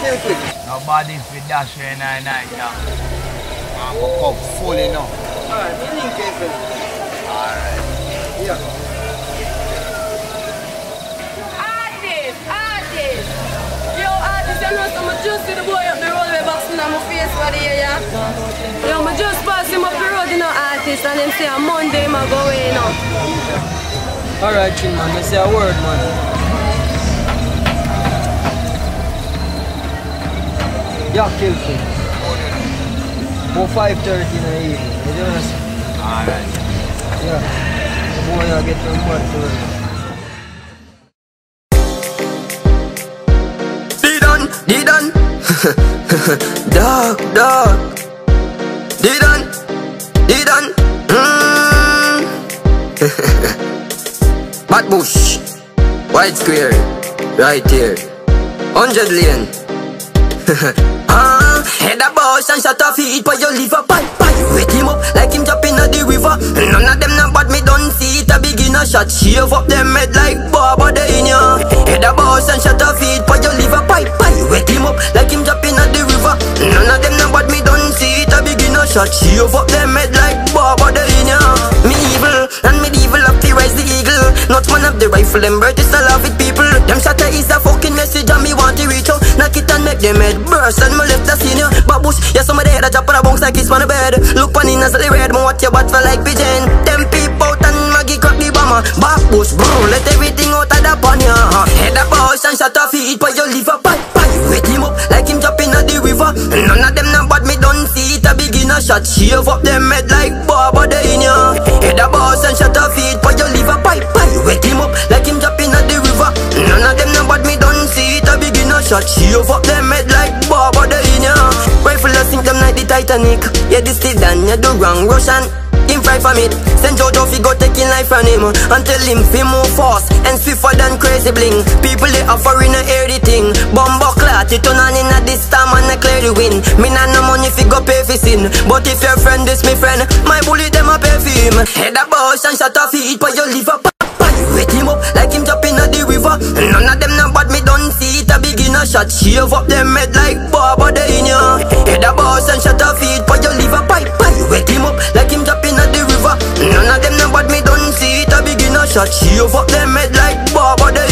kill quick. Nobody fit dash in a night now. I'm gonna come full enough. Alright, me link careful. Alright. Yeah. Artist, artist. Yo, artist, you know so I just see the boy up the road with boxing on my face for the year, yeah? Yo, I just pass him up the road, you know, artist, and him say on Monday, I go away, you know. Alright, chin man, you say a word, man. Yeah, kill quick. About 5.30 in the evening. You understand? Alright. Yeah. The boy I get from work to. Didan, Didan. dog, dog. Didan, Didan. Mm. Bad bush. White square. Right here. 100 lane. ah, head a boss and shut off feet for your liver. Bye, bye. Wet him up like him jumping at the river. None of them know but me don't see it. A beginner shot. Shave up them head like Baba the in. Head a boss and shut off feet for your liver. Bye, bye. Wet him up like him jumping at the river. None of them know but me don't see it. A beginner shot. Shave up them head like Baba the in ya. Me evil and medieval up the rise the eagle. Not man of the rifle and bird is a love it people. Them shatter is a make them head burst and me left the scene. Babush, yeah some of the head a drop on a bounce like it's on the bed. Look on in as the red, me what your butt for like pigeon. Them peep out and Maggie crack the bomber. Babush, bro, let everything out of the pan ya. Head a boss and shut off feet for your liver. Bye bye, wet him up like him jumping at the river. None of them know but me don't see it a beginner shot. Shave up them head like Baba the in ya. Head a boss and shut off feet for your liver. Bye bye, wake him up like him jumping at the river. None of them know but me don't see it a beginner shot. Shave up Titanic. Yeah, this is done, you do wrong, Russian. Him fight from it. Send Jojo fi go taking life from him and tell him fi move fast and swifter than crazy bling. People they offering a hear the thing. It turn on in at this time and I clear the win. Me nah no money fi go pay fi sin, but if your friend is me friend, my bully them a pay for him. Head a bush and shut off for your liver. Pa, pa, a shot. Shave up them head like the in ya. Head a bush and shut off feet for your liver. Pa, pipe you wet him up like him jumping at the river. None of them know but me don't see it a beginner shot. Shave up them head like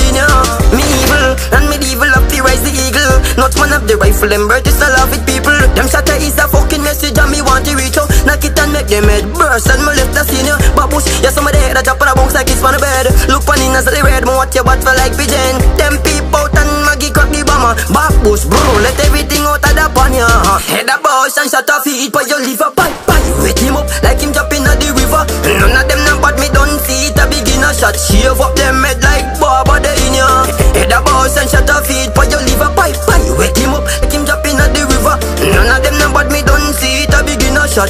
in ya. Me evil and medieval up the rise the eagle. Not one of the rifle and bird is a love it people. Them shatter is a fucking message and me want to reach out. Knock it and make them head burst and me left the scene. Babush, yeah some of the head a drop on a bounce like it's on the bed. Look on in as the red, me what your butt for like pigeon. Them Babush, bro, let everything out of the pan ya. Head a bush and shut off feet for your liver. Bye bye, wet him up like him jumping at the river. None of them know but me don't see it a beginner shot. Shave up them head like Baba the in ya. Head a bush and shut off feet for your liver. Bye bye, wet him up like him jumping at the river. None of them know but me don't see it a beginner shot.